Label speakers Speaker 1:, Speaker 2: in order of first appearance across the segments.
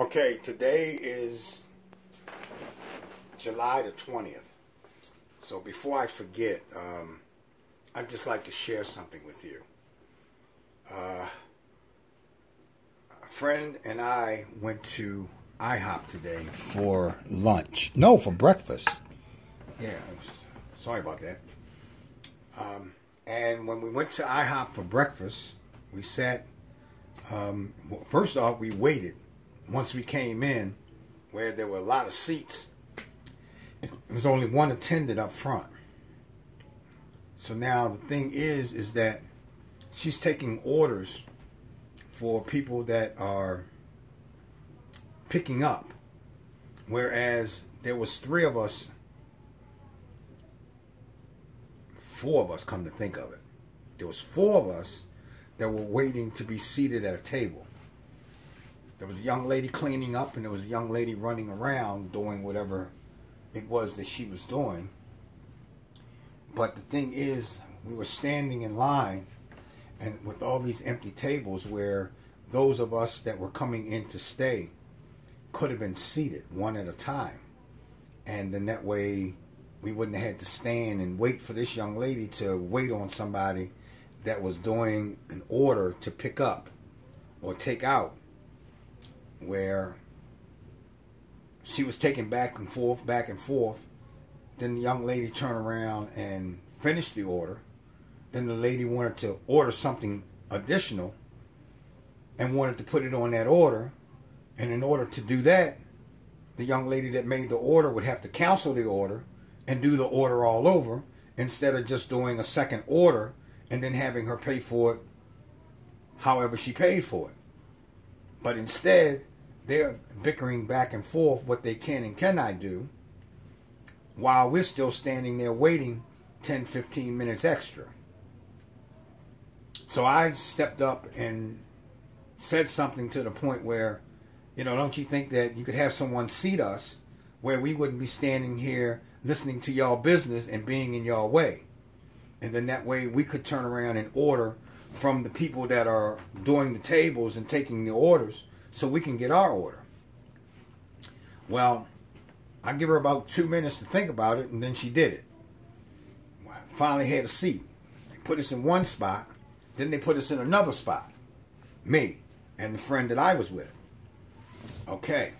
Speaker 1: Okay, today is July the 20th. So before I forget, um, I'd just like to share something with you. Uh, a friend and I went to IHOP today for lunch. No, for breakfast. Yeah, sorry about that. Um, and when we went to IHOP for breakfast, we sat. Um, well, first off, we waited once we came in, where there were a lot of seats, there was only one attendant up front. So now the thing is, is that she's taking orders for people that are picking up, whereas there was three of us, four of us, come to think of it. There was four of us that were waiting to be seated at a table there was a young lady cleaning up and there was a young lady running around doing whatever it was that she was doing. But the thing is, we were standing in line and with all these empty tables where those of us that were coming in to stay could have been seated one at a time. And then that way we wouldn't have had to stand and wait for this young lady to wait on somebody that was doing an order to pick up or take out where she was taken back and forth, back and forth. Then the young lady turned around and finished the order. Then the lady wanted to order something additional and wanted to put it on that order. And in order to do that, the young lady that made the order would have to cancel the order and do the order all over instead of just doing a second order and then having her pay for it however she paid for it. But instead, they're bickering back and forth what they can and cannot do while we're still standing there waiting 10, 15 minutes extra. So I stepped up and said something to the point where, you know, don't you think that you could have someone seat us where we wouldn't be standing here listening to y'all business and being in y'all way? And then that way we could turn around and order from the people that are doing the tables and taking the orders so we can get our order. Well, I give her about two minutes to think about it, and then she did it. Finally had a seat. They put us in one spot, then they put us in another spot. Me and the friend that I was with. Okay.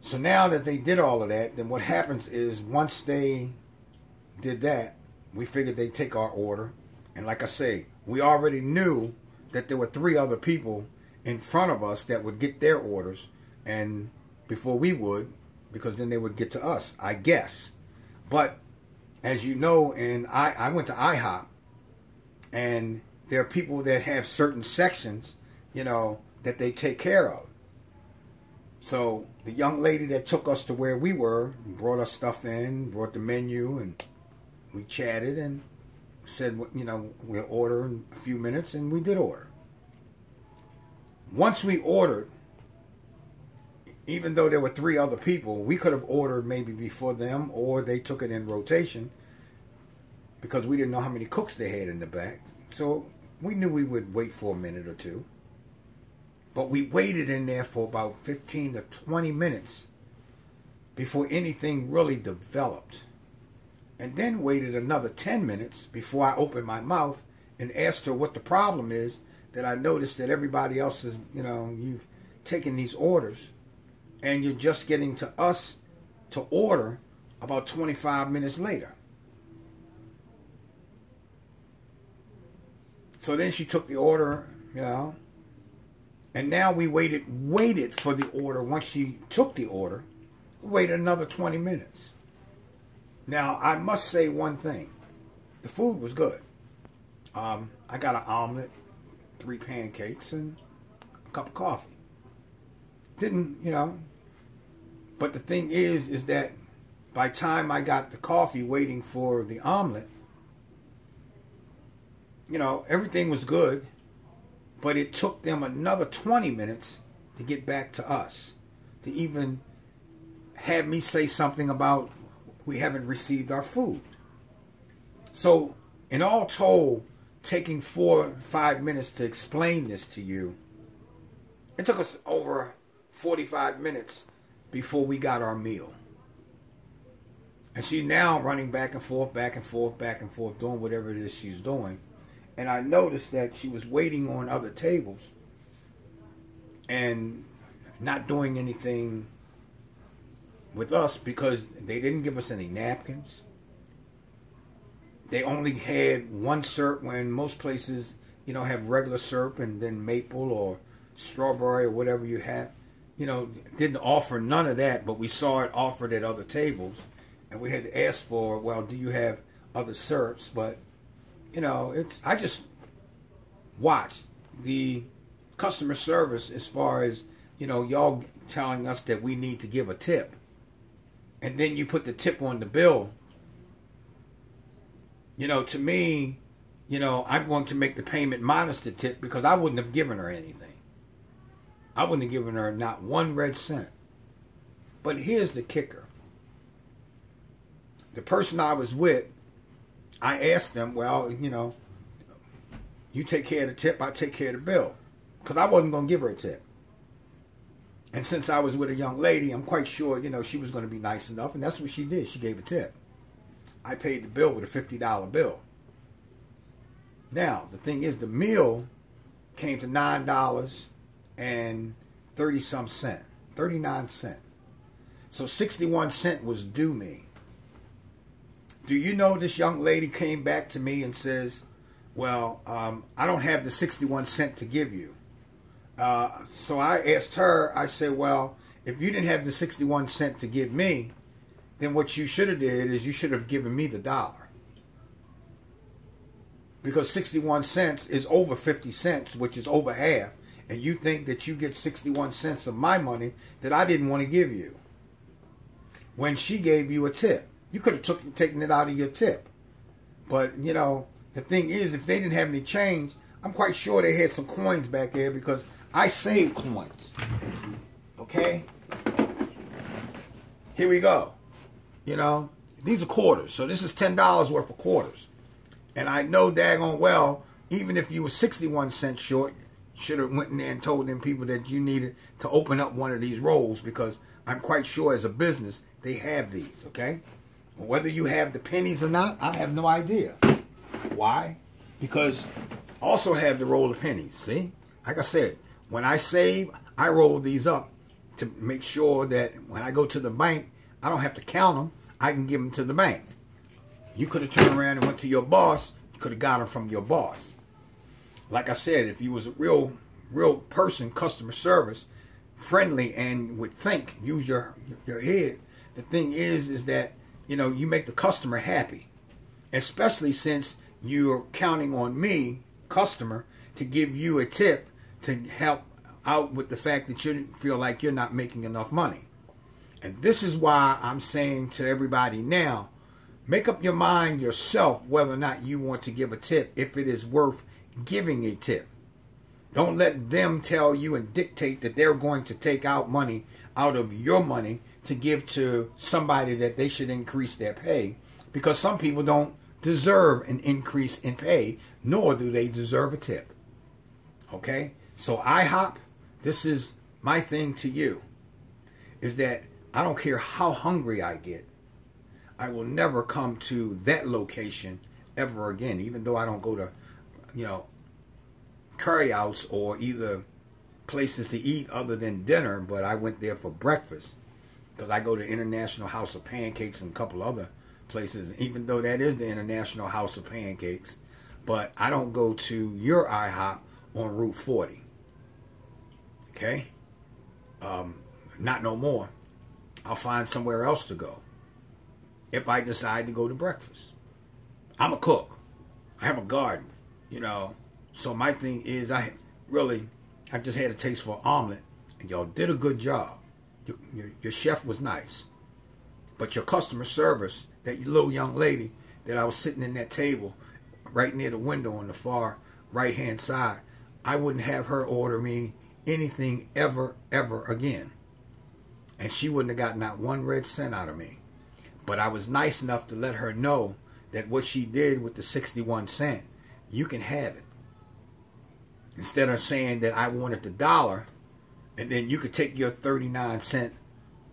Speaker 1: So now that they did all of that, then what happens is once they did that, we figured they'd take our order. And like I say, we already knew that there were three other people in front of us that would get their orders and before we would because then they would get to us i guess. But as you know and i i went to ihop and there are people that have certain sections you know that they take care of. So the young lady that took us to where we were brought us stuff in brought the menu and we chatted and said you know we'll order in a few minutes and we did order once we ordered, even though there were three other people, we could have ordered maybe before them or they took it in rotation because we didn't know how many cooks they had in the back. So we knew we would wait for a minute or two. But we waited in there for about 15 to 20 minutes before anything really developed. And then waited another 10 minutes before I opened my mouth and asked her what the problem is that I noticed that everybody else is, you know, you've taken these orders and you're just getting to us to order about 25 minutes later. So then she took the order, you know, and now we waited waited for the order once she took the order. Waited another 20 minutes. Now, I must say one thing. The food was good. Um, I got an omelet three pancakes and a cup of coffee. Didn't, you know. But the thing is, is that by time I got the coffee waiting for the omelet, you know, everything was good, but it took them another 20 minutes to get back to us, to even have me say something about we haven't received our food. So, in all told, taking four five minutes to explain this to you. It took us over 45 minutes before we got our meal. And she's now running back and forth, back and forth, back and forth, doing whatever it is she's doing. And I noticed that she was waiting on other tables and not doing anything with us because they didn't give us any napkins. They only had one syrup when most places, you know, have regular syrup and then maple or strawberry or whatever you have. You know, didn't offer none of that, but we saw it offered at other tables. And we had to ask for, well, do you have other syrups? But, you know, it's I just watched the customer service as far as, you know, y'all telling us that we need to give a tip. And then you put the tip on the bill you know, to me, you know, I'm going to make the payment minus the tip because I wouldn't have given her anything. I wouldn't have given her not one red cent. But here's the kicker. The person I was with, I asked them, well, you know, you take care of the tip, I take care of the bill. Because I wasn't going to give her a tip. And since I was with a young lady, I'm quite sure, you know, she was going to be nice enough. And that's what she did. She gave a tip. I paid the bill with a $50 bill. Now, the thing is, the meal came to $9 and 30 some cent, 39 cent. So 61 cent was due me. Do you know this young lady came back to me and says, well, um, I don't have the 61 cent to give you. Uh, so I asked her, I said, well, if you didn't have the 61 cent to give me, then what you should have did is you should have given me the dollar. Because 61 cents is over 50 cents, which is over half. And you think that you get 61 cents of my money that I didn't want to give you. When she gave you a tip. You could have took, taken it out of your tip. But, you know, the thing is, if they didn't have any change, I'm quite sure they had some coins back there because I saved coins. Okay? Here we go. You know, these are quarters. So this is $10 worth of quarters. And I know daggone well, even if you were 61 cents short, should have went in there and told them people that you needed to open up one of these rolls because I'm quite sure as a business, they have these, okay? Whether you have the pennies or not, I have no idea. Why? Because I also have the roll of pennies, see? Like I said, when I save, I roll these up to make sure that when I go to the bank, I don't have to count them. I can give them to the bank. You could have turned around and went to your boss. You could have got them from your boss. Like I said, if you was a real, real person, customer service, friendly, and would think, use your your head. The thing is, is that you know you make the customer happy, especially since you're counting on me, customer, to give you a tip to help out with the fact that you feel like you're not making enough money. And this is why I'm saying to everybody now, make up your mind yourself whether or not you want to give a tip, if it is worth giving a tip. Don't let them tell you and dictate that they're going to take out money out of your money to give to somebody that they should increase their pay because some people don't deserve an increase in pay, nor do they deserve a tip. Okay? So IHOP, this is my thing to you is that I don't care how hungry I get. I will never come to that location ever again, even though I don't go to, you know, carryouts or either places to eat other than dinner, but I went there for breakfast because I go to International House of Pancakes and a couple other places, even though that is the International House of Pancakes. But I don't go to your IHOP on Route 40. Okay? Um, not no more. I'll find somewhere else to go if I decide to go to breakfast. I'm a cook. I have a garden, you know. So my thing is, I really, I just had a taste for omelet, and y'all did a good job. Your, your, your chef was nice, but your customer service, that little young lady that I was sitting in that table right near the window on the far right hand side, I wouldn't have her order me anything ever, ever again and she wouldn't have gotten not one red cent out of me. But I was nice enough to let her know that what she did with the 61 cent, you can have it. Instead of saying that I wanted the dollar and then you could take your 39 cent,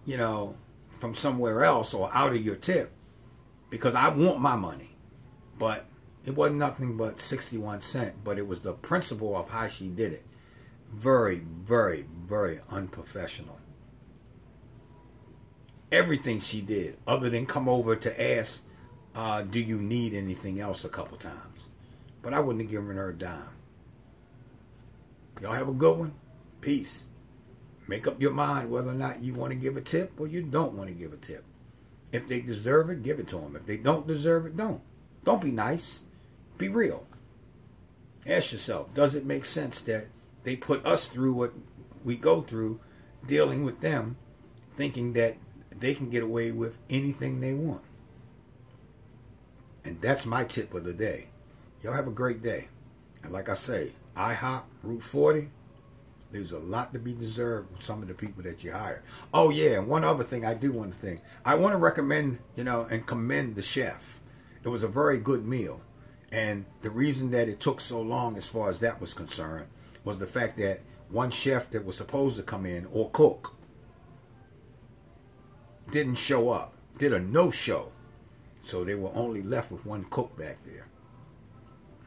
Speaker 1: you know, from somewhere else or out of your tip because I want my money. But it wasn't nothing but 61 cent, but it was the principle of how she did it. Very, very, very unprofessional. Everything she did, other than come over to ask, uh, do you need anything else a couple times. But I wouldn't have given her a dime. Y'all have a good one. Peace. Make up your mind whether or not you want to give a tip or you don't want to give a tip. If they deserve it, give it to them. If they don't deserve it, don't. Don't be nice. Be real. Ask yourself, does it make sense that they put us through what we go through dealing with them, thinking that they can get away with anything they want? And that's my tip of the day. Y'all have a great day. And like I say, IHOP, Route 40, there's a lot to be deserved with some of the people that you hire. Oh yeah, and one other thing I do want to think. I want to recommend, you know, and commend the chef. It was a very good meal. And the reason that it took so long as far as that was concerned was the fact that one chef that was supposed to come in or cook didn't show up. Did a no-show. So they were only left with one cook back there.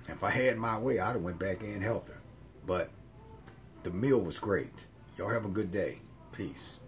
Speaker 1: If I had my way, I'd have went back in and helped her. But the meal was great. Y'all have a good day. Peace.